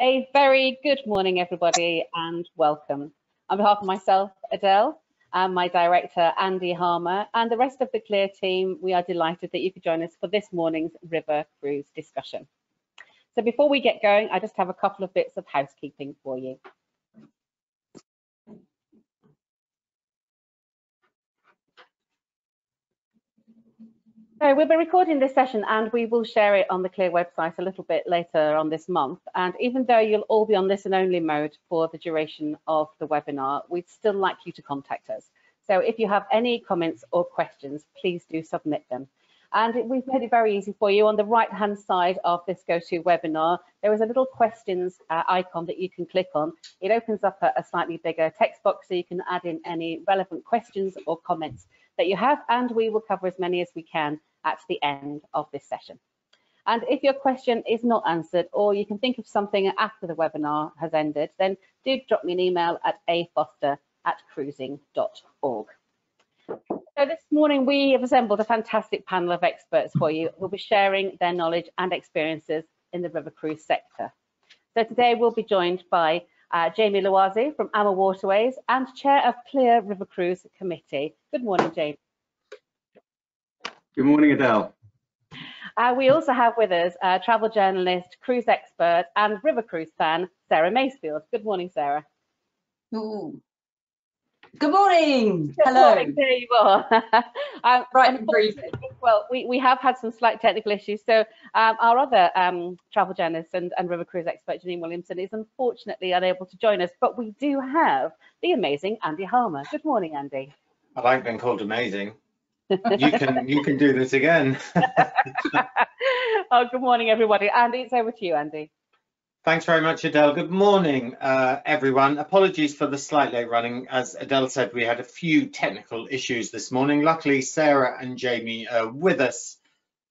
A very good morning, everybody, and welcome. On behalf of myself, Adele, and my director, Andy Harmer, and the rest of the CLIA team, we are delighted that you could join us for this morning's River Cruise discussion. So before we get going, I just have a couple of bits of housekeeping for you. So we'll be recording this session and we will share it on the CLIA website a little bit later on this month. And even though you'll all be on listen only mode for the duration of the webinar, we'd still like you to contact us. So if you have any comments or questions, please do submit them. And we've made it very easy for you. On the right hand side of this GoToWebinar, there is a little questions uh, icon that you can click on. It opens up a, a slightly bigger text box so you can add in any relevant questions or comments that you have, and we will cover as many as we can at the end of this session. And if your question is not answered or you can think of something after the webinar has ended, then do drop me an email at afoster at cruising.org. So this morning we have assembled a fantastic panel of experts for you who will be sharing their knowledge and experiences in the river cruise sector. So today we'll be joined by uh, Jamie Loizou from AMA Waterways and Chair of CLIA River Cruise Committee. Good morning, Jamie. Good morning, Adele. Uh, we also have with us uh, travel journalist, cruise expert and river cruise fan, Sara Macefield. Good morning, Sara. Ooh. Good morning. Good Hello. Morning. There you are. um, Right and brief. Well, we, we have had some slight technical issues. So um, our other um, travel journalist and, and river cruise expert, Janine Williamson, is unfortunately unable to join us, but we do have the amazing Andy Harmer. Good morning, Andy. I like being called amazing. You can you can do this again. oh, good morning, everybody. Andy, it's over to you, Andy. Thanks very much, Adele. Good morning, uh, everyone. Apologies for the slight late running. As Adele said, we had a few technical issues this morning. Luckily, Sara and Jamie are with us,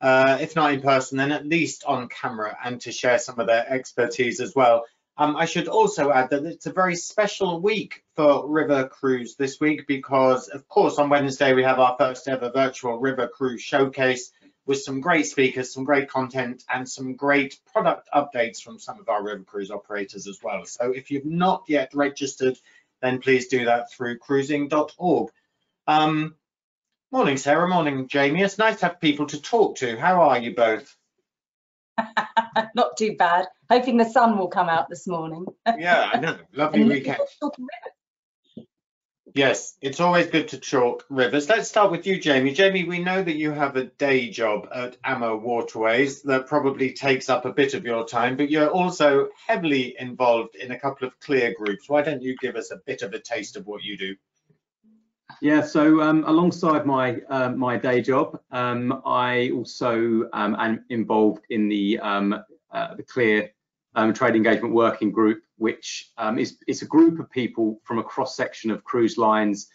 uh, if not in person, then at least on camera and to share some of their expertise as well. Um, I should also add that it's a very special week for River Cruise this week because, of course, on Wednesday we have our first ever virtual River Cruise showcase with some great speakers, some great content, and some great product updates from some of our River Cruise operators as well. So if you've not yet registered, then please do that through cruising.org. Um, morning, Sara. Morning, Jamie. It's nice to have people to talk to. How are you both? Not too bad. Hoping the sun will come out this morning. Yeah, I know. Lovely weekend. rivers. Yes, it's always good to chalk rivers. Let's start with you, Jamie. Jamie, we know that you have a day job at AMA Waterways that probably takes up a bit of your time, but you're also heavily involved in a couple of CLIA groups. Why don't you give us a bit of a taste of what you do? Yeah, so um, alongside my uh, my day job, um, I also um, am involved in the um, uh, the CLIA um, Trade Engagement Working Group, which um, is a group of people from a cross section of cruise lines,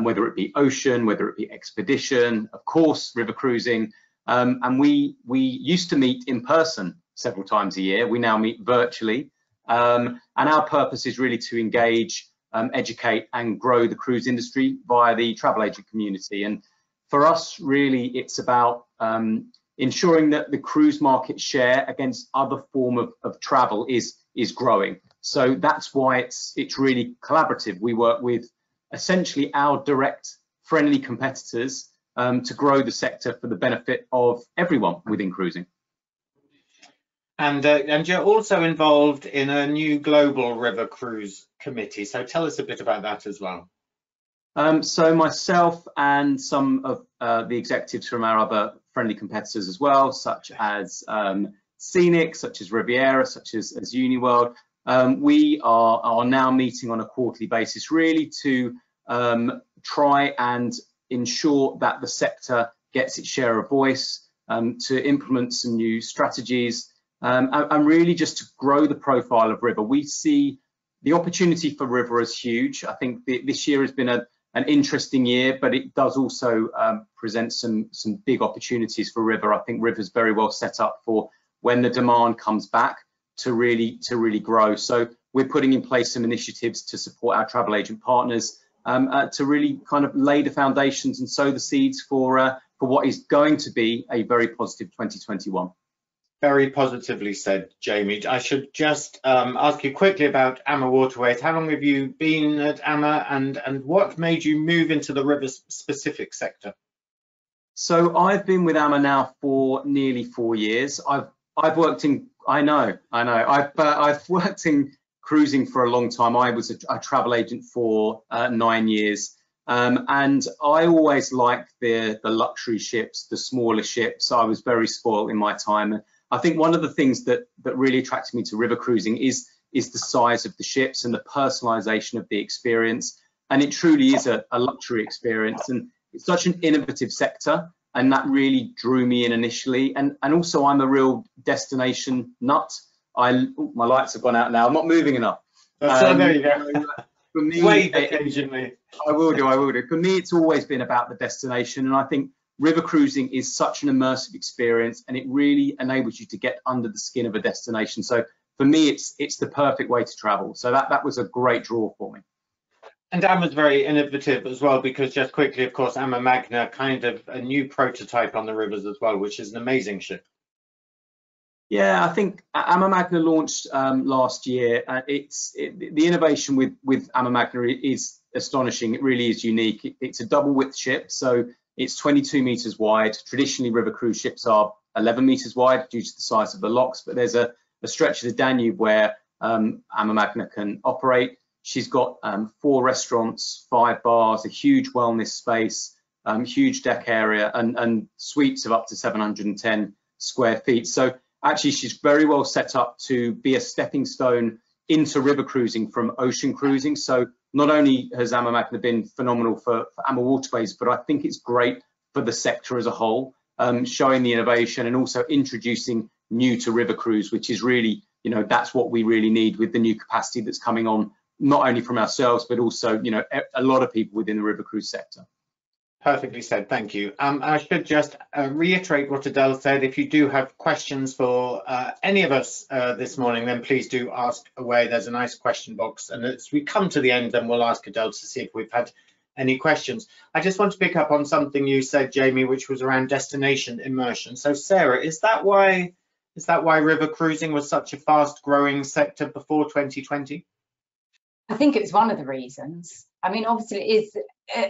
whether it be ocean, whether it be expedition, of course, river cruising, and we we used to meet in person several times a year. We now meet virtually, and our purpose is really to engage um, educate and grow the cruise industry via the travel agent community. And for us, really, it's about um, ensuring that the cruise market share against other form of, of travel is is growing. So that's why it's it's really collaborative. We work with essentially our direct friendly competitors um, to grow the sector for the benefit of everyone within cruising. And, uh, and you're also involved in a new global river cruise committee. So tell us a bit about that as well. Um, so myself and some of uh, the executives from our other friendly competitors as well, such as um, Scenic, such as Riviera, such as, as Uniworld, um, we are, are now meeting on a quarterly basis really to um, try and ensure that the sector gets its share of voice, um, to implement some new strategies, um, and, and, really just to grow the profile of River. We see the opportunity for River as huge. I think the, this year has been a, an interesting year, but it does also um, present some, some big opportunities for River. I think River's very well set up for when the demand comes back to really to really grow. So we're putting in place some initiatives to support our travel agent partners um, uh, to really kind of lay the foundations and sow the seeds for uh, for what is going to be a very positive 2021. Very positively said, Jamie. I should just um, ask you quickly about AMA Waterways. How long have you been at AMA and, and what made you move into the river specific sector? So I've been with AMA now for nearly four years. I've I've worked in I know I know I've uh, I've worked in cruising for a long time. I was a, a travel agent for uh, nine years, um, and I always liked the the luxury ships, the smaller ships. I was very spoiled in my time. I think one of the things that that really attracted me to river cruising is is the size of the ships and the personalization of the experience. And it truly is a, a luxury experience. And it's such an innovative sector. And that really drew me in initially. And and also i'm a real destination nut. I my lights have gone out now. I'm not moving enough. Um, there you go. for me wave occasionally. I will do i will do. For me it's always been about the destination. And i think river cruising is such an immersive experience and it really enables you to get under the skin of a destination so for me it's it's the perfect way to travel so that that was a great draw for me and AMA's very innovative as well because just quickly, of course, AMA Magna kind of a new prototype on the rivers as well, which is an amazing ship. Yeah, I think AMA Magna launched um, last year. Uh, it's it, the innovation with with AMA Magna is astonishing. It really is unique. It, it's a double width ship, so it's 22 meters wide. Traditionally, river cruise ships are 11 meters wide due to the size of the locks, but there's a, a stretch of the Danube where um, AMA Magna can operate. She's got um, four restaurants, five bars, a huge wellness space, um, huge deck area, and, and suites of up to 710 square feet. So actually, she's very well set up to be a stepping stone into river cruising from ocean cruising. So not only has AMA been phenomenal for, for Waterways, but I think it's great for the sector as a whole, um, showing the innovation and also introducing new to river cruise, which is really, you know, that's what we really need with the new capacity that's coming on not only from ourselves, but also, you know, a lot of people within the river cruise sector. Perfectly said, thank you. Um, I should just uh, reiterate what Adele said. If you do have questions for uh, any of us uh, this morning, then please do ask away. There's a nice question box. And as we come to the end, then we'll ask Adele to see if we've had any questions. I just want to pick up on something you said, Jamie, which was around destination immersion. So Sara, is that why is that why river cruising was such a fast growing sector before 2020? I think it was one of the reasons. I mean, obviously, it is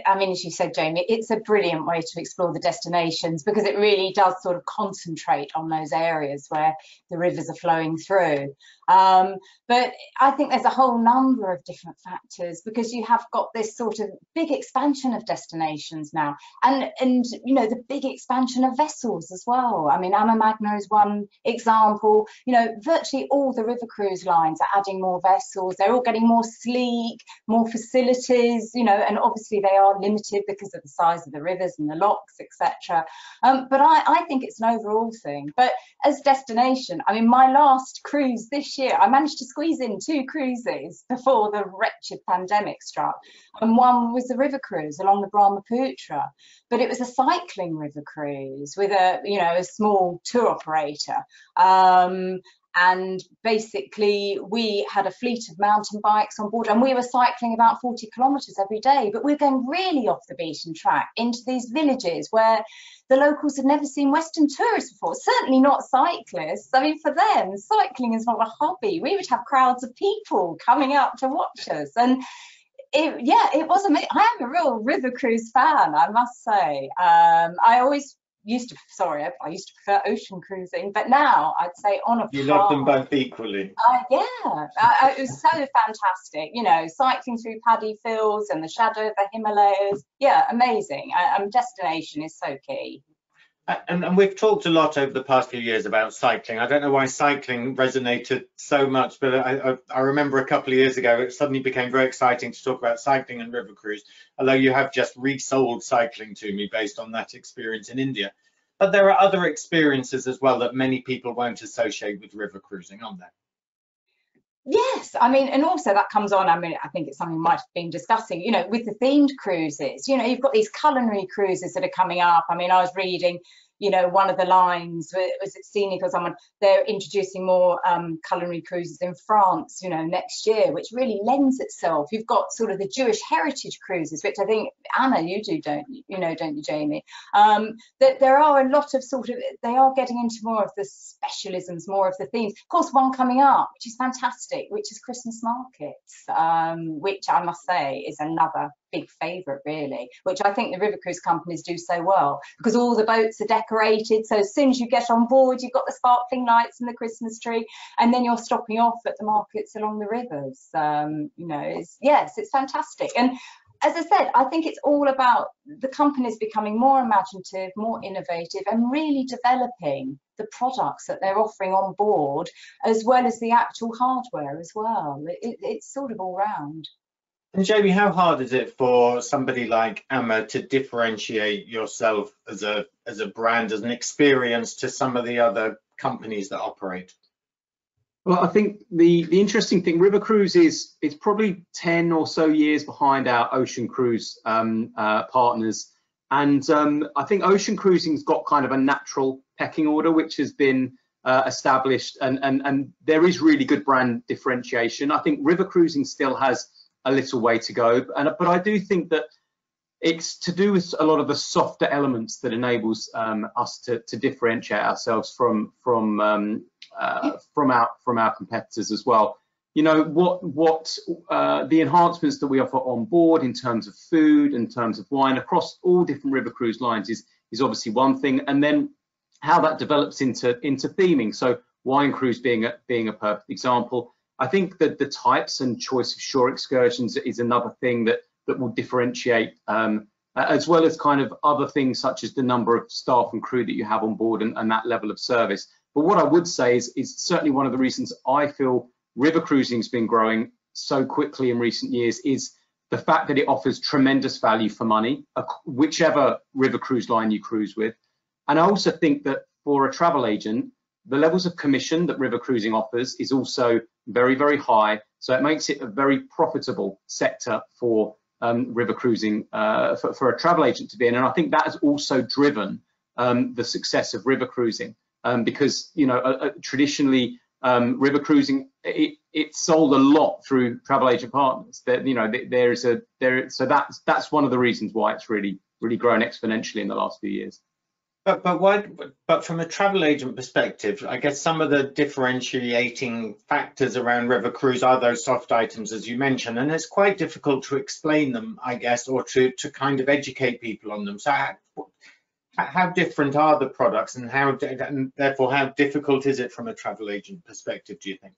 I mean, as you said, Jamie, it's a brilliant way to explore the destinations because it really does sort of concentrate on those areas where the rivers are flowing through. Um, but I think there's a whole number of different factors because you have got this sort of big expansion of destinations now, and and you know the big expansion of vessels as well. I mean, AMA Magna is one example. You know, virtually all the river cruise lines are adding more vessels. They're all getting more sleek, more facilities. You know, and obviously they are limited because of the size of the rivers and the locks, etc. Um, but I, I think it's an overall thing. But as destination, I mean, my last cruise this year, I managed to squeeze in two cruises before the wretched pandemic struck, and one was a river cruise along the Brahmaputra, but it was a cycling river cruise with a you know a small tour operator. Um, and basically we had a fleet of mountain bikes on board and we were cycling about 40 kilometers every day but we are going really off the beaten track into these villages where the locals had never seen western tourists before certainly not cyclists i mean for them cycling is not a hobby we would have crowds of people coming out to watch us and it, yeah, it was amazing. I am a real river cruise fan, I must say. Um, I always used to sorry I used to prefer ocean cruising but now I'd say on a you love them both equally. Uh, yeah. It was so fantastic. You know cycling through paddy fields and the shadow of the Himalayas. Yeah amazing. Um, destination is so key Uh, and, and, we've talked a lot over the past few years about cycling. I don't know why cycling resonated so much, but I, I, I, remember a couple of years ago it suddenly became very exciting to talk about cycling and river cruise, although you have just resold cycling to me based on that experience in India. But there are other experiences as well that many people won't associate with river cruising, aren't there? Yes, I mean, and also that comes on. I mean, I think it's something we might have been discussing, you know, with the themed cruises. You know, you've got these culinary cruises that are coming up. I mean, I was reading, you know, one of the lines was it scenic or someone, they're introducing more um, culinary cruises in France, you know, next year, which really lends itself. You've got sort of the Jewish heritage cruises, which I think AMA, you do, don't you? You know, don't you, Jamie? Um, that there are a lot of sort of, they are getting into more of the specialisms, more of the themes. Of course, one coming up, which is fantastic, which is Christmas markets, um, which I must say is another big favourite really, which I think the river cruise companies do so well because all the boats are decorated. So as soon as you get on board, you've got the sparkling lights and the Christmas tree, and then you're stopping off at the markets along the rivers. Um, you know, it's, yes, it's fantastic. And as I said, I think it's all about the companies becoming more imaginative, more innovative, and really developing the products that they're offering on board, as well as the actual hardware as well. It, it's sort of all round. And Jamie, how hard is it for somebody like AMA to differentiate yourself as a as a brand, as an experience to some of the other companies that operate? Well, I think the the interesting thing, River Cruise is it's probably ten or so years behind our Ocean Cruise um, uh, partners, and um, I think Ocean Cruising's got kind of a natural pecking order, which has been uh, established, and and and there is really good brand differentiation. I think River Cruising still has a little way to go. And but I do think that it's to do with a lot of the softer elements that enables um, us to, to, differentiate ourselves from from um, uh, from our from our competitors as well. You know what what uh, the enhancements that we offer on board in terms of food, in terms of wine across all different river cruise lines is is obviously one thing, and then how that develops into into theming. So wine cruise being a being a perfect example. I think that the types and choice of shore excursions is another thing that that will differentiate, um, as well as kind of other things such as the number of staff and crew that you have on board and, and that level of service. But what I would say is, is certainly one of the reasons I feel river cruising has been growing so quickly in recent years is the fact that it offers tremendous value for money, whichever river cruise line you cruise with. And I also think that for a travel agent, the levels of commission that river cruising offers is also very, very high. So it makes it a very profitable sector for um, river cruising uh, for, for, a travel agent to be in. And I think that has also driven um, the success of river cruising um, because, you know, uh, uh, traditionally um, river cruising, it, it's sold a lot through travel agent partners. That you know, there is a there. So that's that's one of the reasons why it's really really grown exponentially in the last few years. But but why? But from a travel agent perspective, I guess some of the differentiating factors around River Cruise are those soft items, as you mentioned, and it's quite difficult to explain them, I guess, or to to kind of educate people on them. So how, how different are the products, and how and therefore how difficult is it from a travel agent perspective? Do you think?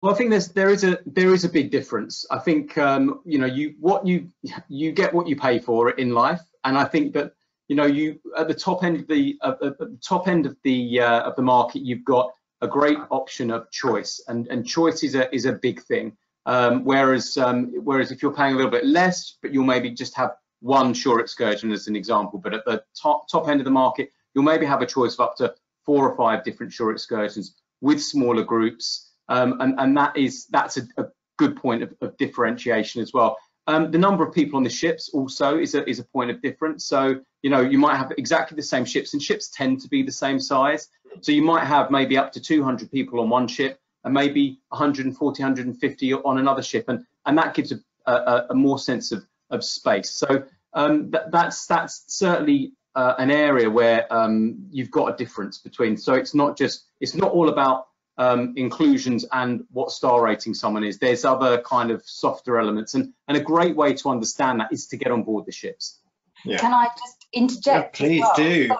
Well, I think there's there is a there is a big difference. I think um, you know you what you you get what you pay for in life, and I think that you know, you at the top end of the uh, at the top end of the uh, of the market, you've got a great option of choice, and and choice is a is a big thing. Um, whereas um, whereas if you're paying a little bit less, but you'll maybe just have one shore excursion as an example, but at the top top end of the market, you'll maybe have a choice of up to four or five different shore excursions with smaller groups, um, and and that is that's a, a good point of, of differentiation as well. Um, the number of people on the ships also is a, is a point of difference. So, you know, you might have exactly the same ships and ships tend to be the same size. So you might have maybe up to 200 people on one ship and maybe 140, 150 on another ship. And, and that gives a, a, a more sense of, of space. So um, th that's, that's certainly uh, an area where um, you've got a difference between. So it's not just, it's not all about um, inclusions and what star rating someone is. There's other kind of softer elements, and, and a great way to understand that is to get on board the ships. Yeah. Can I just interject? Yeah, please well? do.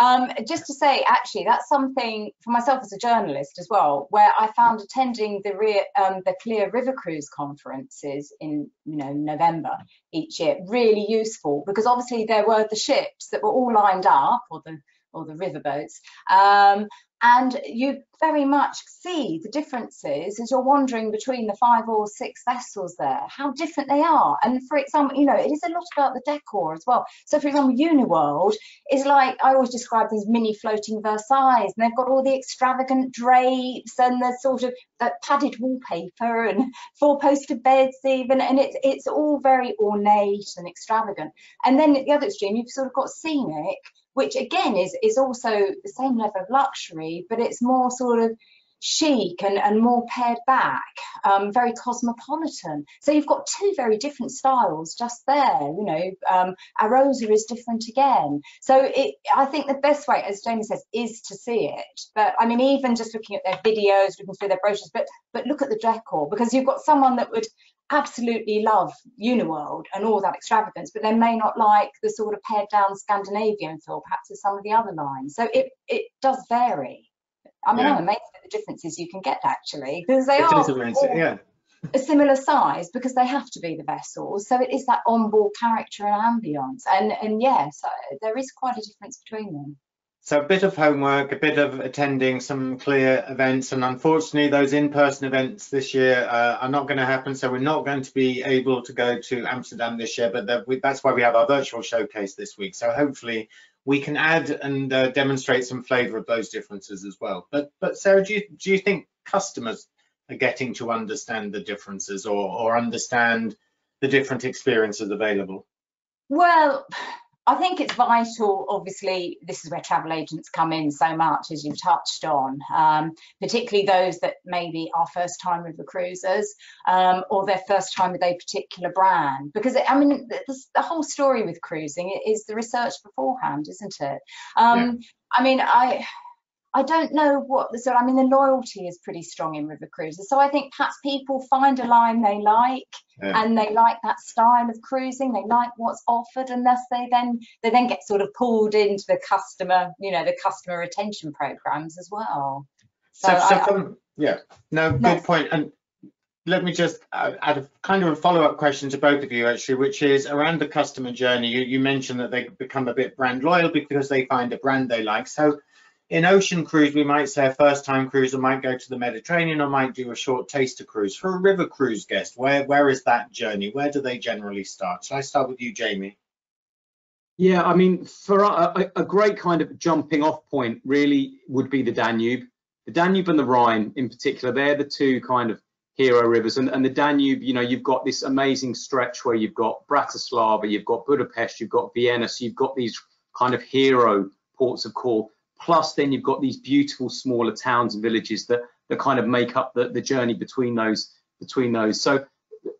Um, just to say, actually, that's something for myself as a journalist as well, where I found attending the, Re um, the CLIA River Cruise conferences in you know November each year really useful because obviously there were the ships that were all lined up, or the or the riverboats, um, and you very much see the differences as you're wandering between the five or six vessels there, how different they are. And for example, you know, it is a lot about the decor as well. So for example, Uniworld is like, I always describe these mini floating Versailles, and they've got all the extravagant drapes and the sort of padded wallpaper and four-poster beds even, and it's, it's all very ornate and extravagant. And then at the other extreme, you've sort of got scenic, which again is is also the same level of luxury, but it's more sort of chic and, and more pared back, um, very cosmopolitan. So you've got two very different styles just there, you know, um, Arosa is different again. So it, I think the best way, as Jamie says, is to see it. But I mean, even just looking at their videos, looking through their brochures, but, but look at the decor, because you've got someone that would absolutely love Uniworld and all that extravagance, but they may not like the sort of pared down Scandinavian feel, perhaps of some of the other lines. So it, it does vary. I mean, Yeah. I'm amazed at the differences you can get actually, because they It are amazing, yeah. a similar size because they have to be the vessels. So it is that on-board character and ambience. And and yes, uh, there is quite a difference between them. So a bit of homework, a bit of attending some CLIA events, and unfortunately, those in-person events this year uh, are not going to happen. So we're not going to be able to go to Amsterdam this year, but we, that's why we have our virtual showcase this week. So hopefully, we can add and uh, demonstrate some flavour of those differences as well. But but Sara, do you do you think customers are getting to understand the differences or or understand the different experiences available? Well, I think it's vital, obviously, this is where travel agents come in so much, as you've touched on, um, particularly those that maybe are first time with the cruisers um, or their first time with a particular brand. Because, I mean, the, the- whole story with cruising is the research beforehand, isn't it? Um, I mean, I. I don't know what the sort. I mean, the loyalty is pretty strong in river cruises, so I think perhaps people find a line they like, Yeah. and they like that style of cruising they like what's offered and thus they then they then get sort of pulled into the customer you know the customer retention programs as well so, So, so I, from, yeah, no, No. good point. And let me just uh, add a kind of a follow-up question to both of you, actually, which is around the customer journey. You, you mentioned that they become a bit brand loyal because they find a brand they like. So in ocean cruise, we might say a first-time cruiser might go to the Mediterranean or might do a short taster cruise. For a river cruise guest, where where is that journey? Where do they generally start? Shall I start with you, Jamie? Yeah, I mean, for a, a- a great kind of jumping off point really would be the Danube. The Danube and the Rhine in particular, they're the two kind of hero rivers. And, and the Danube, you know, you've got this amazing stretch where you've got Bratislava, you've got Budapest, you've got Vienna. So you've got these kind of hero ports of call. Plus then you've got these beautiful smaller towns and villages that, that kind of make up the, the journey between those between those. So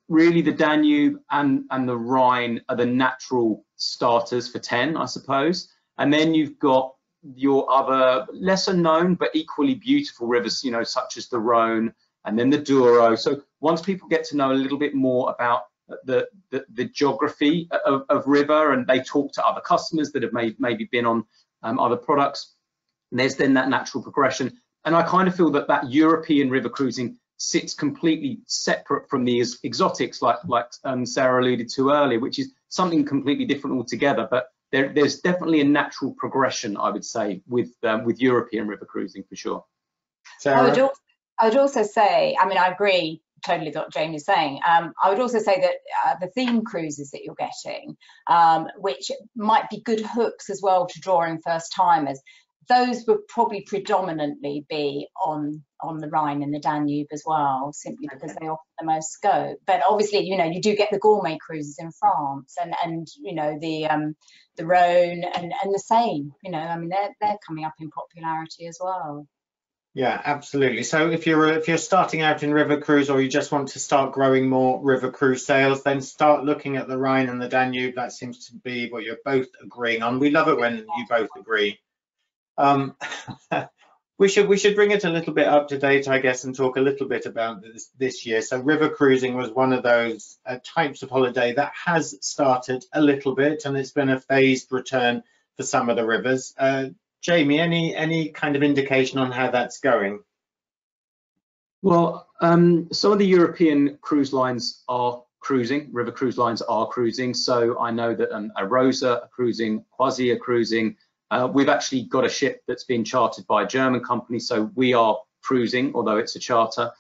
really the Danube and, and the Rhine are the natural starters for 10, I suppose. And then you've got your other lesser known but equally beautiful rivers, you know, such as the Rhone and then the Douro. So once people get to know a little bit more about the, the, the geography of, of river and they talk to other customers that have may, maybe been on um, other products, there's then that natural progression. And I kind of feel that that European river cruising sits completely separate from these exotics, like like um, Sara alluded to earlier, which is something completely different altogether. But there, there's definitely a natural progression, I would say, with um, with European river cruising for sure. I would also, I would also say I mean I agree totally with what Jamie's saying um, I would also say that uh, the theme cruises that you're getting um, which might be good hooks as well to draw in first timers those would probably predominantly be on on the Rhine and the Danube as well, simply because they offer the most scope. But obviously, you know, you do get the gourmet cruises in France and and you know the um the Rhone and and the same. You know, I mean they're they're coming up in popularity as well. Yeah, absolutely. So if you're if you're starting out in river cruise or you just want to start growing more river cruise sales, then start looking at the Rhine and the Danube. That seems to be what you're both agreeing on. We love it when you both agree. Um, we should we should bring it a little bit up to date, I guess, and talk a little bit about this this year. So river cruising was one of those uh, types of holiday that has started a little bit, and it's been a phased return for some of the rivers. Uh, Jamie, any any kind of indication on how that's going? Well, um, some of the European cruise lines are cruising, river cruise lines are cruising. So I know that um, Arosa are cruising, Quasi are cruising. Uh, we've actually got a ship that's been chartered by a German company, so we are cruising, although it's a charter.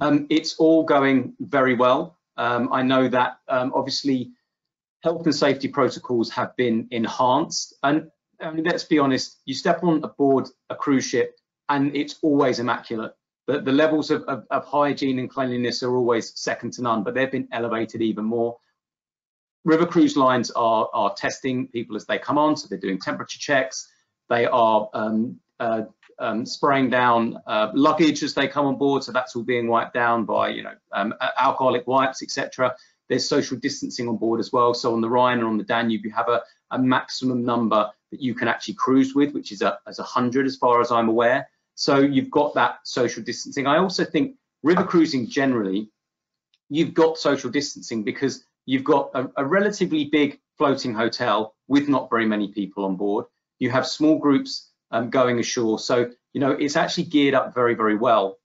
Um, it's all going very well. Um, I know that um, obviously health and safety protocols have been enhanced. And I mean, let's be honest, you step on board a cruise ship and it's always immaculate the, the levels of, of, of hygiene and cleanliness are always second to none, but they've been elevated even more. River cruise lines are, are testing people as they come on, so they're doing temperature checks. They are um, uh, um, spraying down uh, luggage as they come on board, so that's all being wiped down by you know um, alcoholic wipes, etc. There's social distancing on board as well. So on the Rhine and on the Danube, you have a, a maximum number that you can actually cruise with, which is a, as 100 as far as I'm aware. So you've got that social distancing. I also think river cruising generally, you've got social distancing because you've got a, a relatively big floating hotel with not very many people on board. You have small groups um, going ashore. So, you know, it's actually geared up very, very well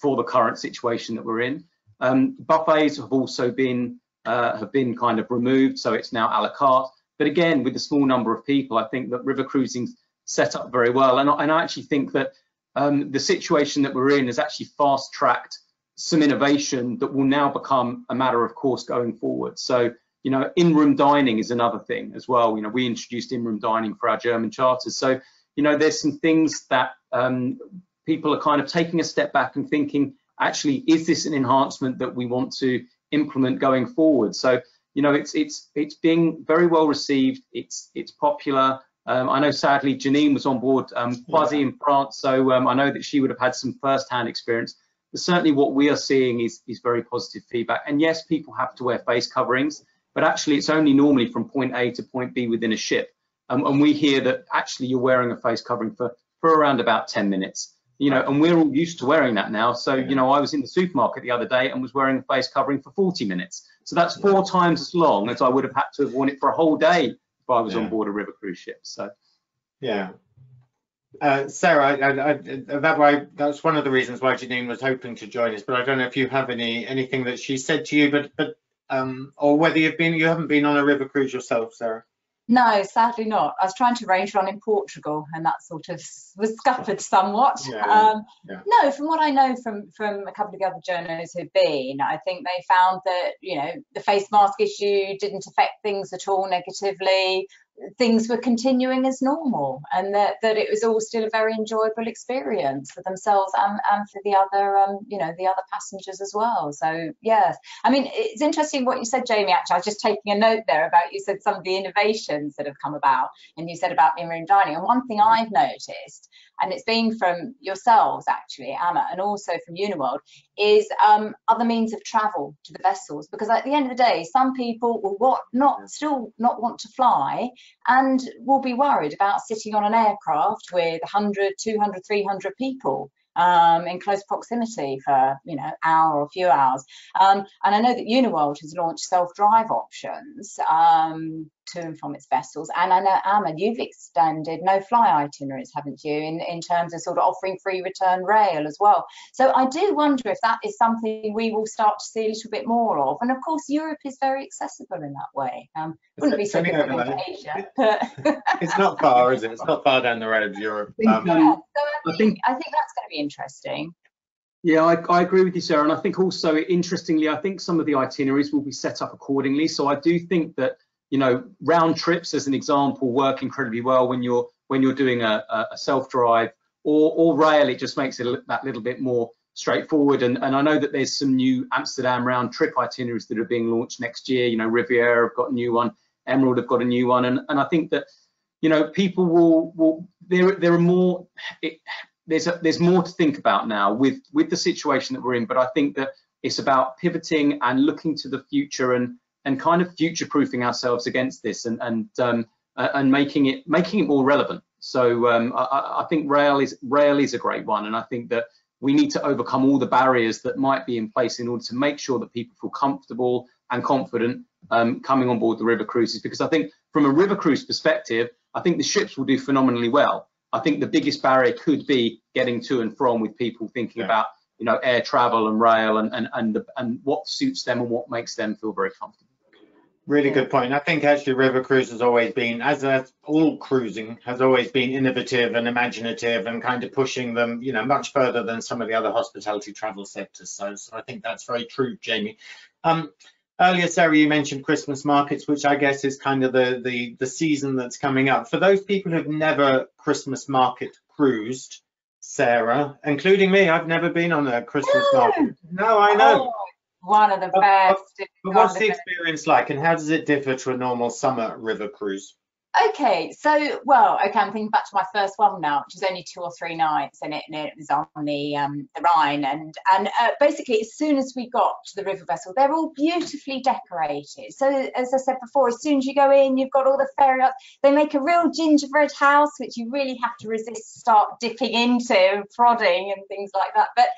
for the current situation that we're in. Um, buffets have also been uh, have been kind of removed, so it's now a la carte. But again, with the small number of people, I think that river cruising's set up very well. And, and I actually think that um, the situation that we're in has actually fast tracked some innovation that will now become a matter of course going forward. So, you know, in-room dining is another thing as well. You know, we introduced in-room dining for our German charters. So, you know, there's some things that um, people are kind of taking a step back and thinking, actually, is this an enhancement that we want to implement going forward? So, you know, it's it's it's being very well received. It's it's popular. Um, I know sadly Janine was on board um, quasi yeah. in France, so um, I know that she would have had some first-hand experience. Certainly what we are seeing is, is very positive feedback. And yes, people have to wear face coverings, but actually it's only normally from point A to point B within a ship. Um, and we hear that actually you're wearing a face covering for, for around about 10 minutes. You know, and we're all used to wearing that now. So, you know, I was in the supermarket the other day and was wearing a face covering for 40 minutes. So that's four times as long as I would have had to have worn it for a whole day if I was yeah. on board a river cruise ship. So, yeah, uh, Sara, I, I, that way, that's one of the reasons why Janine was hoping to join us. But I don't know if you have any anything that she said to you, but but um, or whether you've been you haven't been on a river cruise yourself, Sara. No, sadly not. I was trying to arrange one in Portugal, and that sort of was scuppered somewhat. Yeah, um, yeah. No, from what I know from from a couple of the other journalists who've been, I think they found that you know the face mask issue didn't affect things at all negatively things were continuing as normal and that, that it was all still a very enjoyable experience for themselves and, and for the other um, you know the other passengers as well. So yes i mean it's interesting what you said jamie actually. I was just taking a note there about you said some of the innovations that have come about and you said about in-room dining. And one thing i've noticed and it's been from yourselves actually, AMA, and also from Uniworld, is um, other means of travel to the vessels. Because at the end of the day, some people will what, not still not want to fly and will be worried about sitting on an aircraft with 100, 200, 300 people um, in close proximity for you know hour or a few hours. Um, and I know that Uniworld has launched self-drive options um, to and from its vessels. And I know AMA, you've extended no-fly itineraries, haven't you, in, in terms of sort of offering free return rail as well. So I do wonder if that is something we will start to see a little bit more of. And of course, Europe is very accessible in that way. Um, wouldn't be so different in Asia, but it's not far, is it? It's not far down the road, of Europe. Um, yeah, so I think, I think I think that's going to be interesting. Yeah, I, I, agree with you, Sara. And I think also, interestingly, I think some of the itineraries will be set up accordingly. So I do think that, you know, round trips, as an example, work incredibly well when you're when you're doing a, a self-drive or, or rail. It just makes it that little bit more straightforward. And, and I know that there's some new Amsterdam round trip itineraries that are being launched next year. You know, Riviera have got a new one, Emerald have got a new one, and and I think that, you know, people will will there there are more. It, there's a, there's more to think about now with with the situation that we're in. But I think that it's about pivoting and looking to the future and and kind of future proofing ourselves against this and and um, and making it making it more relevant. So um, I, I, think rail is rail is a great one, and I think that we need to overcome all the barriers that might be in place in order to make sure that people feel comfortable and confident um, coming on board the river cruises. Because I think from a river cruise perspective, I think the ships will do phenomenally well. I think the biggest barrier could be getting to and from with people thinking yeah. about you know air travel and rail and and and, the, and what suits them and what makes them feel very comfortable. Really good point. I think actually river cruise has always been, as all cruising, has always been innovative and imaginative and kind of pushing them, you know, much further than some of the other hospitality travel sectors. So, so I think that's very true, Jamie. Um, Earlier, Sara, you mentioned Christmas markets, which I guess is kind of the, the, the season that's coming up. For those people who've never Christmas market cruised, Sara, including me, I've never been on a Christmas market. No, I know. One of the best. But what's the experience like and how does it differ to a normal summer river cruise? Okay, so well, okay, I'm thinking back to my first one now, which was only two or three nights, and it, and it was on the um, the Rhine, and and uh, basically as soon as we got to the river vessel, they're all beautifully decorated. So as I said before, as soon as you go in, you've got all the fairy lights. They make a real gingerbread house, which you really have to resist start dipping into and prodding and things like that. But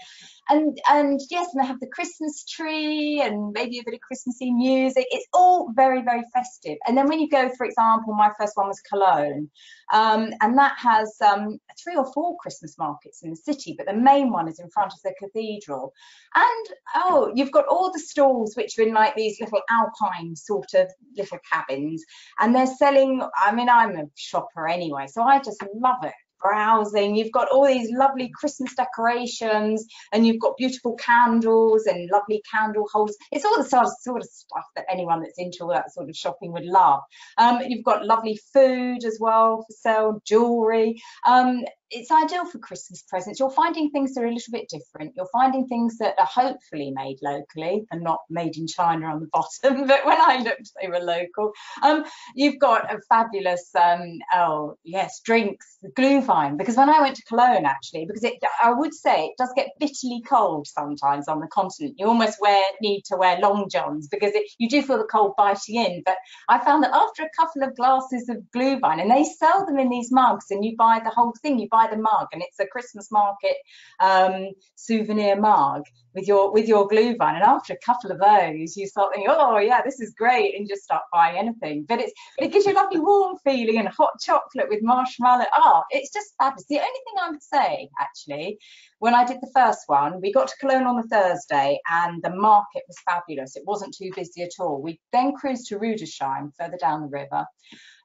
and and yes, and they have the Christmas tree and maybe a bit of Christmassy music. It's all very very festive. And then when you go, for example, my first one was Cologne, um, and that has um, three or four Christmas markets in the city, but the main one is in front of the cathedral. And oh, you've got all the stalls which are in like these little alpine sort of little cabins, and they're selling. I mean, I'm a shopper anyway, so I just love it browsing. You've got all these lovely Christmas decorations and you've got beautiful candles and lovely candle holders. It's all the sort of, sort of stuff that anyone that's into that sort of shopping would love. Um, you've got lovely food as well for sale, jewellery. Um, it's ideal for Christmas presents. You're finding things that are a little bit different. You're finding things that are hopefully made locally and not made in China on the bottom. But when I looked, they were local. Um, you've got a fabulous, um, oh yes, drinks, Glühwein. Because when I went to Cologne, actually, because it, I would say it does get bitterly cold sometimes on the continent. You almost wear need to wear long johns because it, you do feel the cold biting in. But I found that after a couple of glasses of Glühwein, and they sell them in these mugs, and you buy the whole thing. You buy the mug and it's a Christmas market um, souvenir mug with your with your Glühwein and after a couple of those you start thinking oh yeah this is great and just start buying anything. But it's it gives you a lovely warm feeling and hot chocolate with marshmallow. Oh it's just fabulous. The only thing I would say actually when I did the first one we got to Cologne on the Thursday and the market was fabulous it wasn't too busy at all we then cruised to Rudesheim further down the river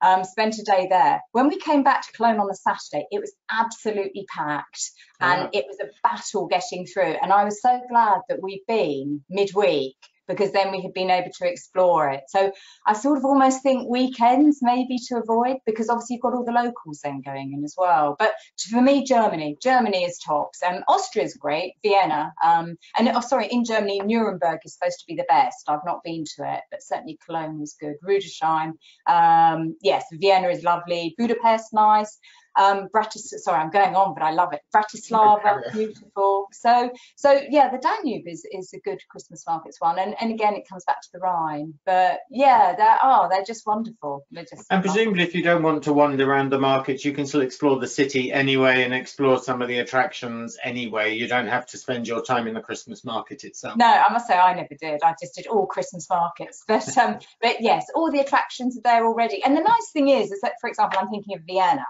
um, spent a day there. When we came back to Cologne on the Saturday, it was absolutely packed and it was a battle getting through. And I was so glad that we'd been midweek because then we had been able to explore it. So I sort of almost think weekends maybe to avoid because obviously you've got all the locals then going in as well. But for me, Germany, Germany is tops. and Austria is great, Vienna, um, and oh, sorry, in Germany, Nuremberg is supposed to be the best. I've not been to it, but certainly Cologne was good. Rudesheim, um, yes, Vienna is lovely. Budapest, nice um, Bratis sorry, I'm going on, but I love it. Bratislava, beautiful. So, so yeah, the Danube is is a good Christmas markets one, and and again, it comes back to the Rhine. But yeah, they are they're just wonderful. They're just and presumably, if you don't want to wander around the markets, you can still explore the city anyway and explore some of the attractions anyway. You don't have to spend your time in the Christmas market itself. No, I must say I never did. I just did all Christmas markets. But um, but yes, all the attractions are there already. And the nice thing is, is that for example, I'm thinking of Vienna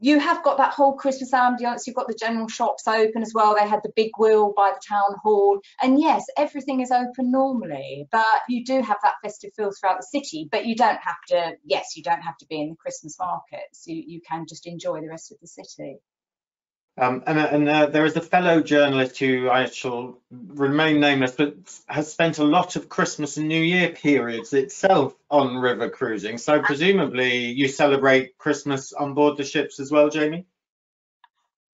you have got that whole Christmas ambience. You've got the general shops open as well. They had the big wheel by the town hall. And yes, everything is open normally, but you do have that festive feel throughout the city. But you don't have to, yes, you don't have to be in the Christmas markets. You, you can just enjoy the rest of the city. Um, and, and uh, there is a fellow journalist who I shall remain nameless, but has spent a lot of Christmas and New Year periods itself on river cruising. So presumably you celebrate Christmas on board the ships as well, Jamie?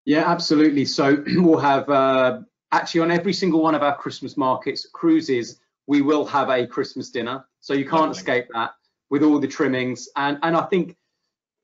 Yeah, absolutely. So we'll have uh, actually on every single one of our Christmas markets cruises, we will have a Christmas dinner. So you can't escape that with all the trimmings. And and I think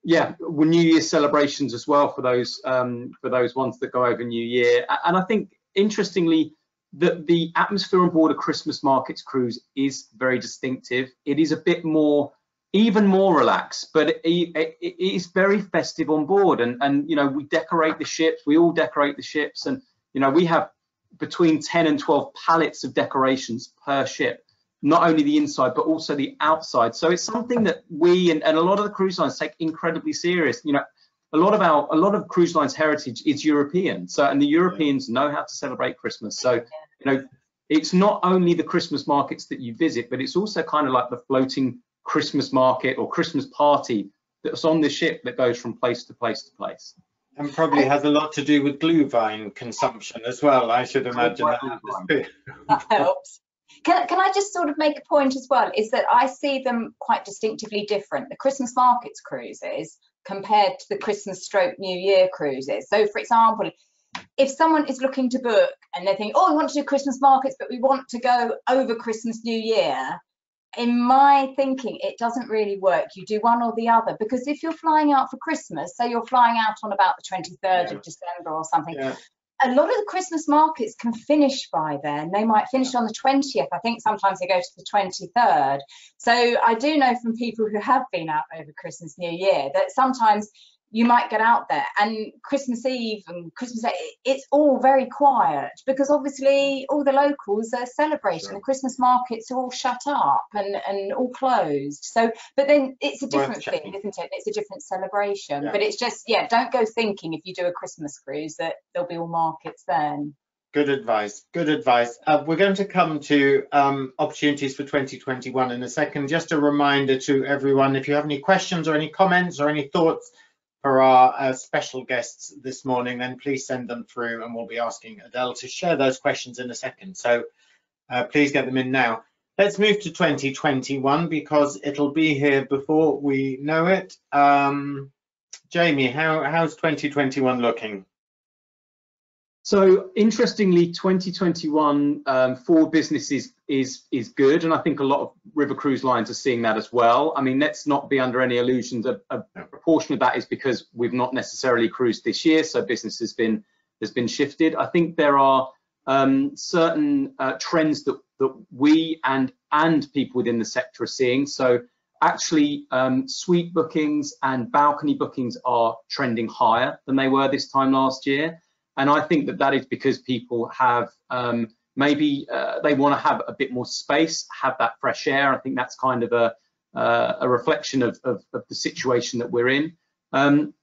yeah, well, New Year's celebrations as well for those um, for those ones that go over New Year. And I think interestingly, that the atmosphere on board a Christmas markets cruise is very distinctive. It is a bit more, even more relaxed, but it, it, it is very festive on board. And and you know we decorate the ships, we all decorate the ships, and you know we have between 10 and 12 pallets of decorations per ship not only the inside but also the outside. So it's something that we and, and a lot of the cruise lines take incredibly serious. You know, a lot of our a lot of cruise lines heritage is European. So and the Europeans know how to celebrate Christmas. So you know, it's not only the Christmas markets that you visit, but it's also kind of like the floating Christmas market or Christmas party that's on the ship that goes from place to place to place. And probably has a lot to do with Glühwein consumption as well, I should imagine. That, that helps. Can, can I just sort of make a point as well, is that I see them quite distinctively different. The Christmas markets cruises compared to the Christmas stroke New Year cruises. So for example, if someone is looking to book and they think, oh, we want to do Christmas markets, but we want to go over Christmas, New Year, in my thinking, it doesn't really work. You do one or the other because if you're flying out for Christmas, say you're flying out on about the 23rd Yeah. of December or something, Yeah. A lot of the Christmas markets can finish by then. They might finish on the 20th. I think sometimes they go to the 23rd. So I do know from people who have been out over Christmas, New Year that sometimes you might get out there and Christmas Eve and Christmas Day, it's all very quiet because obviously all the locals are celebrating. Sure. The Christmas markets are all shut up and, and all closed. So, but then it's a Worth different thing, checking. isn't it? It's a different celebration. Yeah. But it's just, yeah, don't go thinking if you do a Christmas cruise that there'll be all markets then. Good advice. Good advice. Uh, we're going to come to um, opportunities for 2021 in a second. Just a reminder to everyone, if you have any questions or any comments or any thoughts for our uh, special guests this morning, then please send them through and we'll be asking Adele to share those questions in a second. So uh, please get them in now. Let's move to 2021 because it'll be here before we know it. Um, Jamie, how, how's 2021 looking? So interestingly, 2021 um, for businesses is is good, and I think a lot of river cruise lines are seeing that as well. I mean, let's not be under any illusions. A, a proportion of that is because we've not necessarily cruised this year, so business has been has been shifted. I think there are um, certain uh, trends that that we and and people within the sector are seeing. So actually, um, suite bookings and balcony bookings are trending higher than they were this time last year. And I think that that is because people have um, maybe uh, they want to have a bit more space, have that fresh air. I think that's kind of a, uh, a reflection of, of, of the situation that we're in. Um,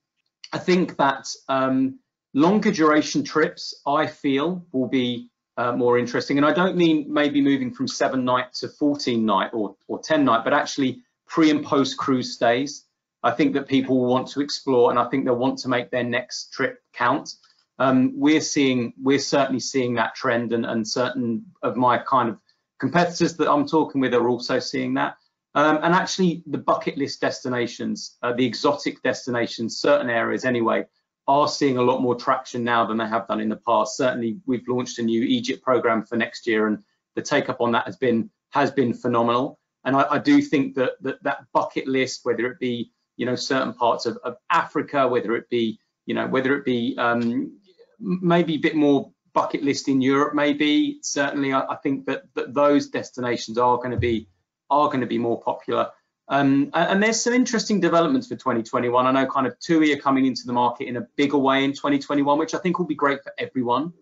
I think that um, longer duration trips, I feel, will be uh, more interesting. And I don't mean maybe moving from seven night to 14 night or, or 10 night, but actually pre and post cruise stays. I think that people want to explore and I think they'll want to make their next trip count um, we're seeing we're certainly seeing that trend and, and certain of my kind of competitors that I'm talking with are also seeing that. Um, and actually the bucket list destinations uh, the exotic destinations certain areas anyway are seeing a lot more traction now than they have done in the past. Certainly we've launched a new Egypt program for next year and the take up on that has been has been phenomenal. And I, I do think that, that that bucket list whether it be you know certain parts of, of Africa whether it be you know whether it be um, maybe a bit more bucket list in Europe. Maybe certainly, I, I think that, that those destinations are going to be are going to be more popular. Um, and, there's some interesting developments for 2021. I know kind of TUI are coming into the market in a bigger way in 2021, which I think will be great for everyone.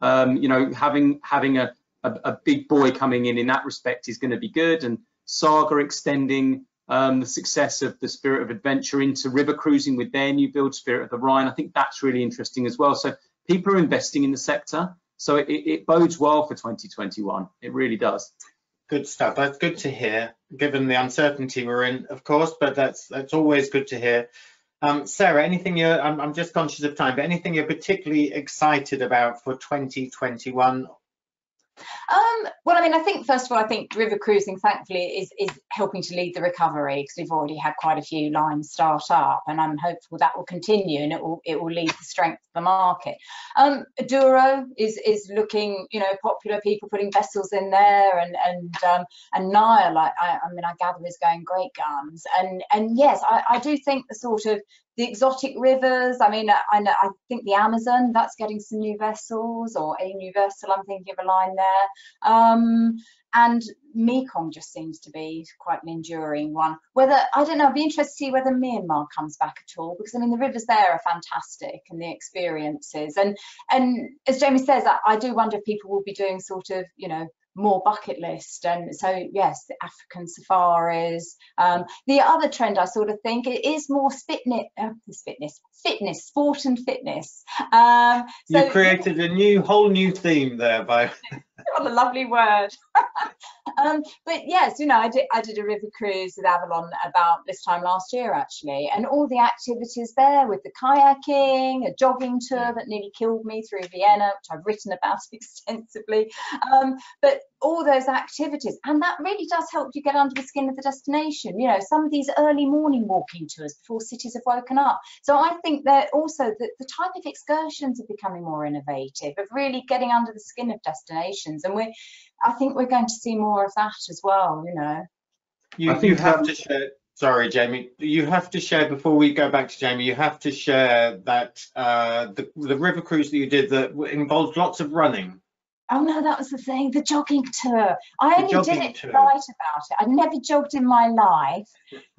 Um, you know, having having a, a, a big boy coming in in that respect is going to be good. And Saga extending um, the success of the Spirit of Adventure into river cruising with their new build Spirit of the Rhine. I think that's really interesting as well. So people are investing in the sector. So it, it bodes well for 2021. It really does. Good stuff. That's good to hear, given the uncertainty we're in, of course, but that's that's always good to hear. Um, Sara, anything you're, I'm, I'm just conscious of time, but anything you're particularly excited about for 2021? Um, well, I mean, I think first of all, I think river cruising, thankfully, is is helping to lead the recovery because we've already had quite a few lines start up, and I'm hopeful that will continue and it will it will lead the strength of the market. Um, Douro is is looking, you know, popular. People putting vessels in there, and and um, and Nile, I, I, I mean, I gather is going great guns, and and yes, I, I do think the sort of the exotic rivers. I mean, I, I think the Amazon that's getting some new vessels or a new vessel. I'm thinking of a line there. Um, and Mekong just seems to be quite an enduring one. Whether I don't know, I'd be interested to see whether Myanmar comes back at all because I mean the rivers there are fantastic and the experiences and and as Jamie says, I, I do wonder if people will be doing sort of you know more bucket list. And so yes the african safaris um, the other trend i sort of think it is more fitness uh, fitness fitness sport and fitness. Um you created a new whole new theme there by what a lovely word Um, but yes, you know, I did I did a river cruise with Avalon about this time last year actually, and all the activities there with the kayaking, a jogging tour that nearly killed me through Vienna, which I've written about extensively. Um, but all those activities, and that really does help you get under the skin of the destination. You know, some of these early morning walking tours before cities have woken up. So I think that also the, the type of excursions are becoming more innovative, of really getting under the skin of destinations, and we're I think we're going to see more of that as well, you know. You, I think, you have um, to share. Sorry, Jamie. You have to share before we go back to Jamie. You have to share that uh, the the river cruise that you did that involved lots of running. Oh no, that was the thing, the jogging tour. I The only did it tour. write about it. I'd never jogged in my life.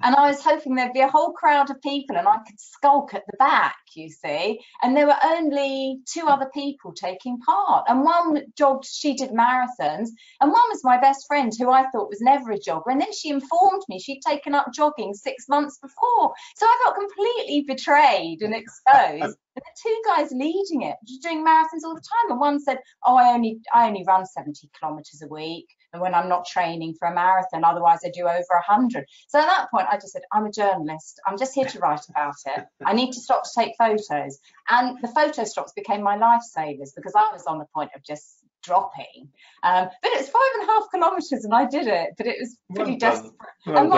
And I was hoping there'd be a whole crowd of people and I could skulk at the back, you see. And there were only two other people taking part. And one jogged, she did marathons, and one was my best friend who I thought was never a jogger. And then she informed me she'd taken up jogging six months before. So I felt completely betrayed and exposed. And the two guys leading it, doing marathons all the time. And one said, Oh, I only I only run 70 kilometers a week. And when I'm not training for a marathon, otherwise I do over 100. So at that point, I just said, I'm a journalist. I'm just here to write about it. I need to stop to take photos. And the photo stops became my lifesavers because I was on the point of just dropping. Um, but it's five and a half kilometers and I did it, but it was pretty Well desperate. Well and my.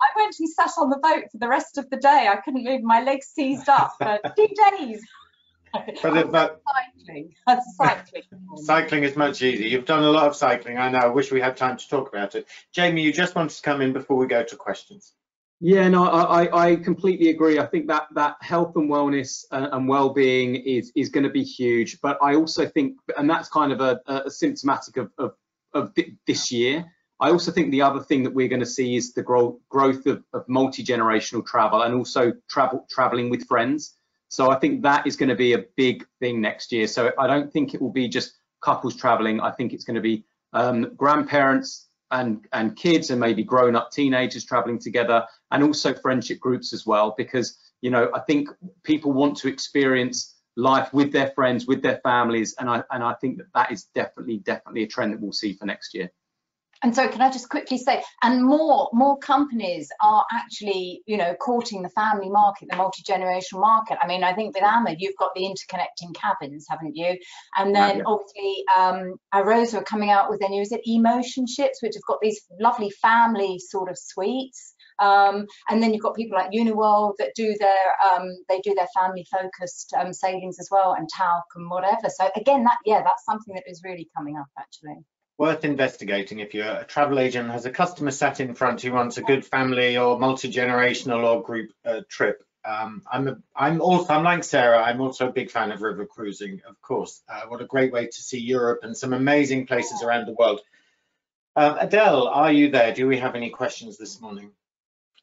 I went and sat on the boat for the rest of the day. I couldn't move. My legs seized up for two days. But, it- but cycling. Cycling. cycling is much easier. You've done a lot of cycling. I know. I wish we had time to talk about it. Jamie, you just wanted to come in before we go to questions. Yeah, no, I, I- completely agree. I think that that health and wellness and, and well-being is is going to be huge. But I also think, and that's kind of a, a symptomatic of, of of thi- this year. I also think the other thing that we're going to see is the growth growth of, of multi-generational travel and also travel traveling with friends. So I think that is going to be a big thing next year. So I don't think it will be just couples traveling. I think it's going to be um, grandparents and and kids and maybe grown up teenagers traveling together and also friendship groups as well because you know i think people want to experience life with their friends with their families and i and i think that that is definitely definitely a trend that we'll see for next year And so can I just quickly say, and more more companies are actually, you know, courting the family market, the multi-generational market. I mean, I think with AMA, you've got the interconnecting cabins, haven't you? And then Yeah. obviously um Arosa are coming out with their new, is it emotion ships, which have got these lovely family sort of suites. Um, and then you've got people like Uniworld that do their um, they do their family focused um, sailings as well and Tauck and whatever. So again, that yeah, that's something that is really coming up actually. Worth investigating if you're a travel agent has a customer sat in front who wants a good family or multi-generational or group uh, trip. Um, I'm a, I'm also I'm like Sara. I'm also a big fan of river cruising, of course. Uh, what a great way to see Europe and some amazing places around the world. Uh, Adele, are you there? Do we have any questions this morning?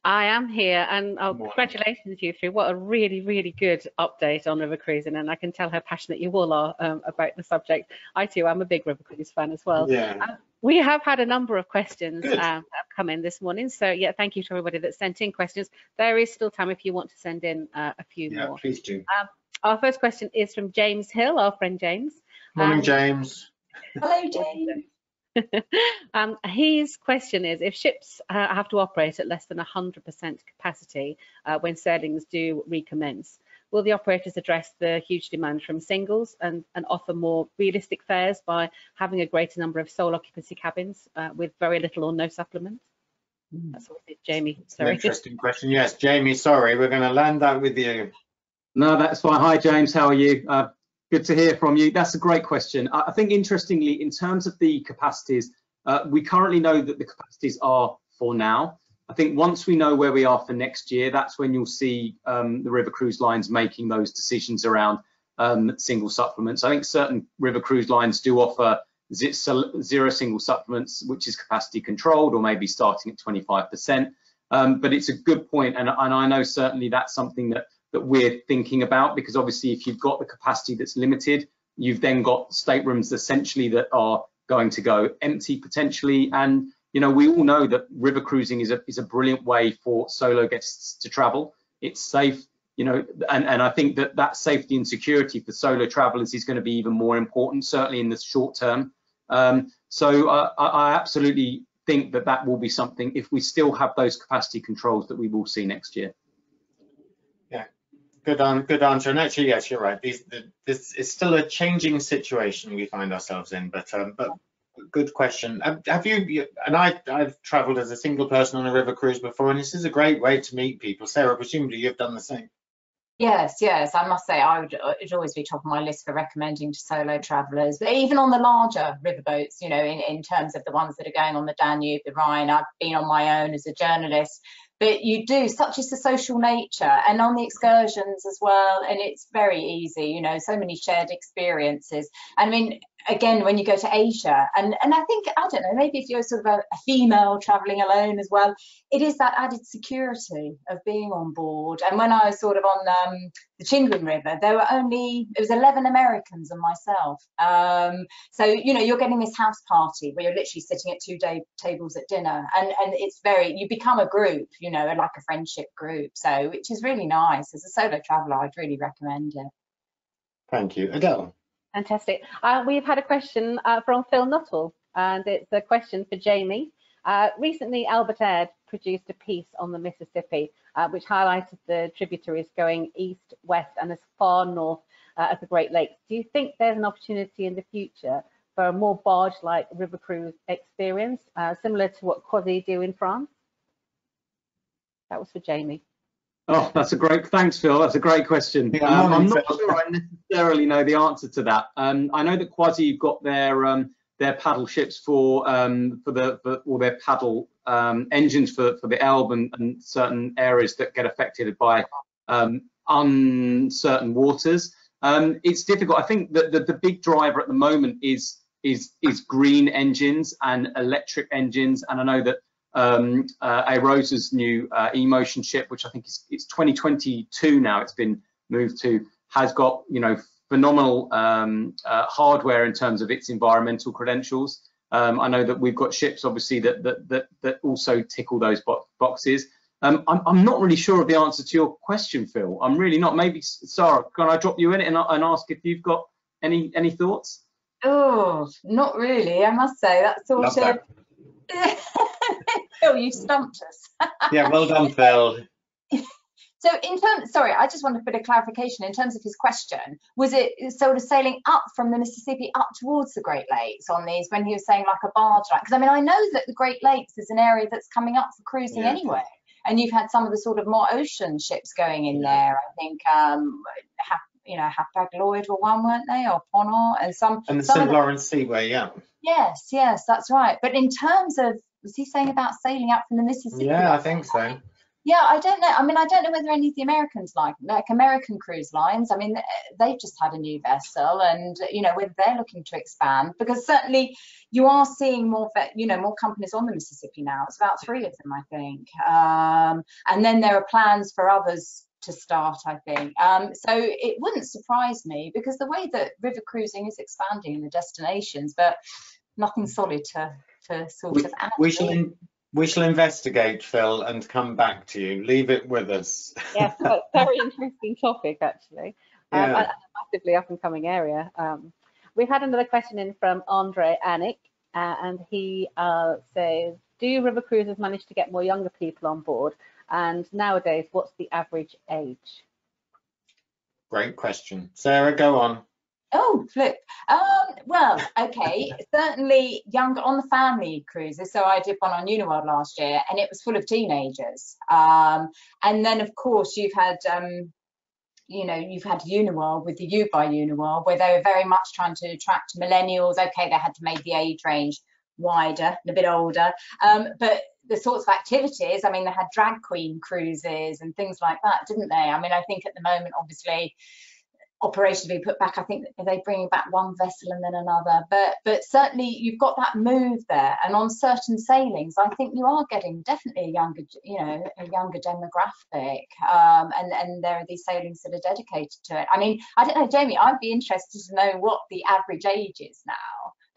I am here, and oh, Morning. congratulations, you three. What a really, really good update on river cruising, and I can tell how passionate you all are um, about the subject. I too am a big river cruise fan as well. Yeah. We have had a number of questions um, that have come in this morning, so yeah, thank you to everybody that sent in questions. There is still time if you want to send in uh, a few Yeah, more. please do. Our first question is from James Hill, our friend James. Morning, Um, James. Hello, Jane. um, his question is, if ships uh, have to operate at less than 100% capacity uh, when sailings do recommence, will the operators address the huge demand from singles and, and offer more realistic fares by having a greater number of sole occupancy cabins uh, with very little or no supplement? That's what it, Jamie. It's an Sorry. interesting question. Yes, Jamie, sorry, we're going to land that with you. No, that's fine. Hi, James. How are you? Uh, good to hear from you. That's a great question. I think, interestingly, in terms of the capacities, uh, we currently know that the capacities are for now. I think once we know where we are for next year, that's when you'll see um, the river cruise lines making those decisions around um, single supplements. I think certain river cruise lines do offer zero single supplements, which is capacity controlled, or maybe starting at 25%. Um, but it's a good point, and, and I know certainly that's something that that we're thinking about because obviously if you've got the capacity that's limited, you've then got staterooms essentially that are going to go empty potentially. And you know, we all know that river cruising is a is a brilliant way for solo guests to travel. It's safe, you know, and, and I think that that safety and security for solo travelers is going to be even more important, certainly in the short term. Um, so I, I absolutely think that that will be something if we still have those capacity controls that we will see next year. Good, on, good answer. And actually, yes, you're right. These, this is still a changing situation we find ourselves in, but um, but good question. Have, you, and I, I've travelled as a single person on a river cruise before, and this is a great way to meet people. Sara, presumably you've done the same. Yes, yes, I must say I would it'd always be top of my list for recommending to solo travellers, but even on the larger riverboats, you know, in, in terms of the ones that are going on the Danube, the Rhine, I've been on my own as a journalist but you do such is the social nature and on the excursions as well and it's very easy you know so many shared experiences. I mean again when you go to asia and and i think i don't know maybe if you're sort of a, a female traveling alone as well it is that added security of being on board. And when i was sort of on um, the Chindwin river there were only it was 11 americans and myself. Um, so you know you're getting this house party where you're literally sitting at two day tables at dinner and and it's very you become a group you know like a friendship group. So which is really nice. As a solo traveler i'd really recommend it. Thank you. Adele Fantastic. Uh, we've had a question uh, from Phil Nuttall, and it's a question for Jamie. Uh, recently, Albert Aid produced a piece on the Mississippi, uh, which highlighted the tributaries going east, west, and as far north uh, as the Great Lakes. Do you think there's an opportunity in the future for a more barge-like river cruise experience, uh, similar to what Croisi do in France? That was for Jamie. Oh, that's a great, thanks Phil, that's a great question. Yeah, um, I'm not sure I necessarily know the answer to that. Um, I know that Croisi have got their um, their paddle ships for um, for the for all their paddle um, engines for, for the Elbe and, and, certain areas that get affected by um, uncertain waters. it's difficult. I think that the, the big driver at the moment is is is green engines and electric engines, and I know that um, uh, Arosa's new uh, e-motion ship, which I think is it's 2022 now. It's been moved to has got you know phenomenal um, uh, hardware in terms of its environmental credentials. Um, I know that we've got ships obviously that that that, that also tickle those bo boxes. Um, I'm, I'm not really sure of the answer to your question, Phil. I'm really not. Maybe Sara, can I drop you in it and, and ask if you've got any any thoughts? Oh, not really. I must say that sort Love of. That. Phil, you stumped us. yeah, well done, Phil. So in terms, sorry, I just want a bit of clarification in terms of his question. Was it sort of sailing up from the Mississippi up towards the Great Lakes on these when he was saying like a barge like? Because I mean, I know that the Great Lakes is an area that's coming up for cruising yeah. anyway. And you've had some of the sort of more ocean ships going in there. I think, um, you know, Hapag Lloyd were one, weren't they, or Ponant, and some. And the St. Lawrence Seaway, yeah. Yes, yes, that's right. But in terms of was he saying about sailing out from the Mississippi? Yeah, I think so. Yeah, I don't know. I mean, I don't know whether any of the Americans like like American cruise lines. I mean, they've just had a new vessel, and you know, whether they're looking to expand, because certainly you are seeing more, you know, more companies on the Mississippi now. It's about three of them, I think, um, and then there are plans for others to start, I think. Um, so it wouldn't surprise me because the way that river cruising is expanding in the destinations, but nothing solid to to sort we, of we shall in, we shall investigate phil and come back to you. Leave it with us. Yes very interesting topic actually. Um, yeah. a massively up and coming area. Um, we've had another question in from andre anik uh, and he uh, says do river cruisers manage to get more younger people on board? And nowadays what's the average age? Great question. Sara go on Oh, flip. Um, well, okay, certainly younger on the family cruises. So I did one on Uniworld last year, and it was full of teenagers. Um, and then, of course, you've had, um, you know, you've had Uniworld with the U by Uniworld, where they were very much trying to attract millennials. Okay, they had to make the age range wider and a bit older, um, but the sorts of activities. I mean, they had drag queen cruises and things like that, didn't they? I mean, I think at the moment, obviously operations being put back. I think they're bringing back one vessel and then another, but but certainly you've got that move there. And on certain sailings, I think you are getting definitely a younger, you know, a younger demographic. Um, and and there are these sailings that are dedicated to it. I mean, I don't know, Jamie. I'd be interested to know what the average age is now.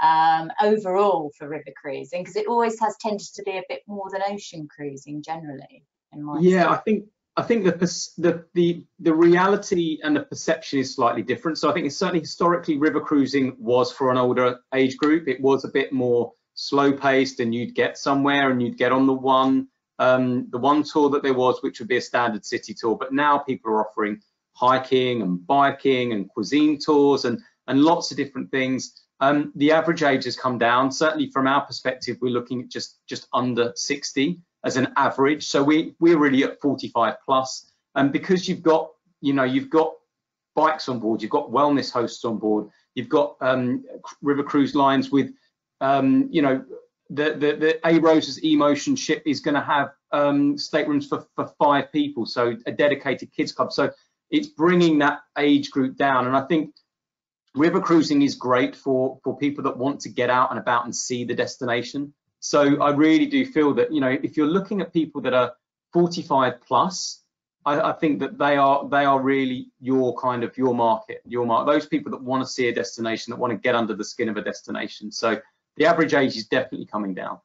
Um, overall for river cruising because it always has tended to be a bit more than ocean cruising generally. In my yeah, I think I think the, the, the the reality and the perception is slightly different. So I think it's certainly historically river cruising was for an older age group. It was a bit more slow paced and you'd get somewhere and you'd get on the one um, the one tour that there was, which would be a standard city tour. But now people are offering hiking and biking and cuisine tours and, and lots of different things. Um, the average age has come down. Certainly from our perspective, we're looking at just, just under 60 as an average. So we, we're really at 45. And because you've got, you know, you've got bikes on board, you've got wellness hosts on board, you've got um, river cruise lines with, um, you know, the, the, the Arosa's emotion ship is going to have um, staterooms for, for five people, so a dedicated kids club. So it's bringing that age group down. And I think river cruising is great for, for people that want to get out and about and see the destination. So I really do feel that, you know, if you're looking at people that are 45 plus, I, I think that they are they are really your kind of your market, your market. Those people that want to see a destination, that want to get under the skin of a destination. So the average age is definitely coming down.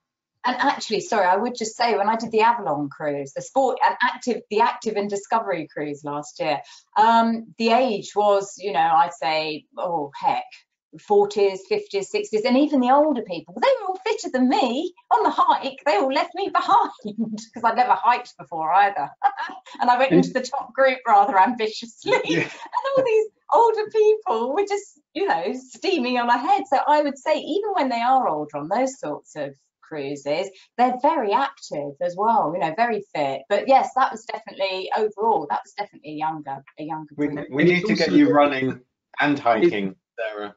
And actually, sorry, I would just say when I did the Avalon cruise, the sport and active, the active and discovery cruise last year, um, the age was, you know, I'd say, oh heck, 40s, 50s, 60s, and even the older people, they were all fitter than me on the hike. They all left me behind because I'd never hiked before either. and I went into the top group rather ambitiously. Yeah. And all these older people were just, you know, steaming on ahead. So I would say, even when they are older on those sorts of cruises, they're very active as well, you know, very fit. But yes, that was definitely overall, that was definitely a younger, a younger we, we, need to get you running and hiking, Sara.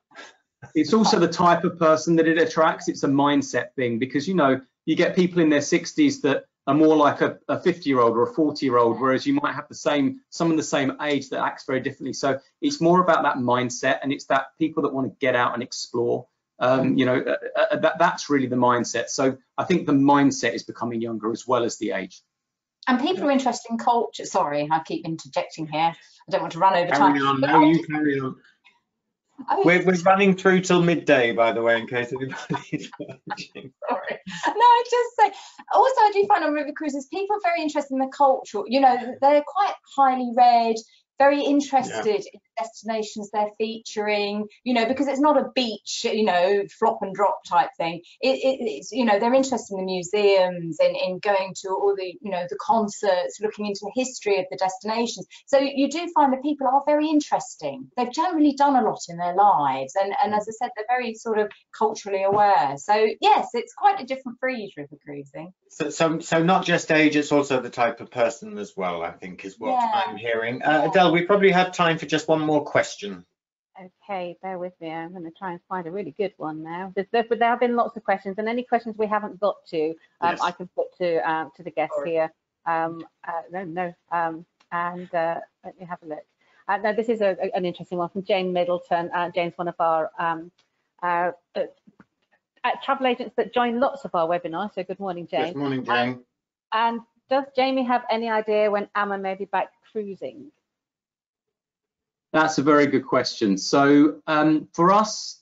It's also the type of person that it attracts. It's a mindset thing because, you know, you get people in their 60s that are more like a, a 50 year old or a 40 year old, whereas you might have the same, someone the same age that acts very differently. So it's more about that mindset and it's that people that want to get out and explore. Um, you know, uh, uh, that, that's really the mindset. So I think the mindset is becoming younger as well as the age. And people are interested in culture. Sorry, I keep interjecting here. I don't want to run over carry time. On. No, you carry on. We're, we're running through till midday, by the way, in case anybody's watching. Sorry. No, I just say, also I do find on river cruises, people are very interested in the culture. You know, they're quite highly read, very interested yeah. in destinations they're featuring, you know, because it's not a beach, you know, flop and drop type thing. It, it, it's, you know, they're interested in the museums and in going to all the, you know, the concerts, looking into the history of the destinations. So you do find that people are very interesting. They've generally done a lot in their lives. And, and as I said, they're very sort of culturally aware. So yes, it's quite a different breed, river cruising. So, so, so not just age, it's also the type of person as well, I think is what yeah. I'm hearing. Uh, yeah. Adele, we probably have time for just one more question. Okay, bear with me. I'm going to try and find a really good one now. There's, there, there have been lots of questions, and any questions we haven't got to, um, yes. I can put to uh, to the guests Sorry. here. Um, uh, no, no. Um, and uh, let me have a look. Uh, now, this is a, an interesting one from Jane Middleton. Uh, Jane's one of our um, uh, travel agents that join lots of our webinars. So, good morning, Jane. Good morning, Jane. Um, and does Jamie have any idea when AMA may be back cruising? That's a very good question. So um, for us,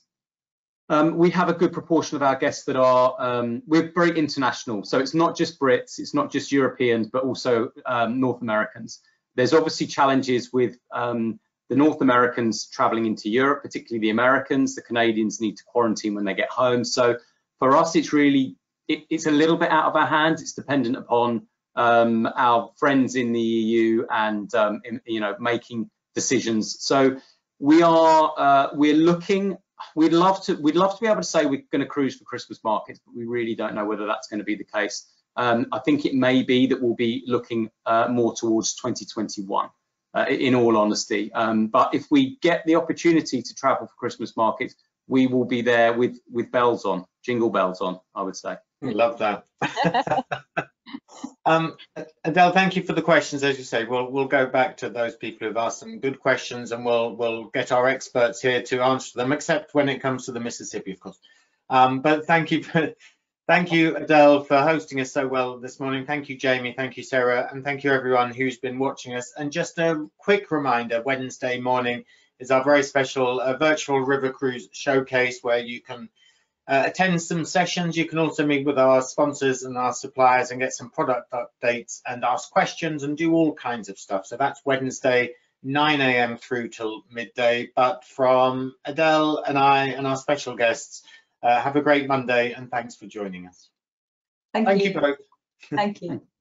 um, we have a good proportion of our guests that are, um, we're very international. So it's not just Brits, it's not just Europeans, but also um, North Americans. There's obviously challenges with um, the North Americans traveling into Europe, particularly the Americans. The Canadians need to quarantine when they get home. So for us, it's really, it, it's a little bit out of our hands. It's dependent upon um, our friends in the EU and, in, you know, making decisions. So we are uh, we're looking. We'd love to we'd love to be able to say we're going to cruise for Christmas markets, but we really don't know whether that's going to be the case. Um, I think it may be that we'll be looking uh, more towards 2021. Uh, in all honesty, um, but if we get the opportunity to travel for Christmas markets, we will be there with with bells on, jingle bells on. I would say. Love that. Um, Adele, thank you for the questions. As you say, we'll we'll go back to those people who've asked some good questions, and we'll we'll get our experts here to answer them, except when it comes to the Mississippi, of course. Um, but thank you for thank you, Adele, for hosting us so well this morning. Thank you, Jamie. Thank you, Sara, and thank you everyone who's been watching us. And just a quick reminder: Wednesday morning is our very special uh, virtual river cruise showcase, where you can uh, attend some sessions. You can also meet with our sponsors and our suppliers and get some product updates and ask questions and do all kinds of stuff. So that's Wednesday, 9 a.m. through till midday. But from Adele and I and our special guests, Uh, have a great Monday and thanks for joining us. Thank, Thank you. you both. Thank you.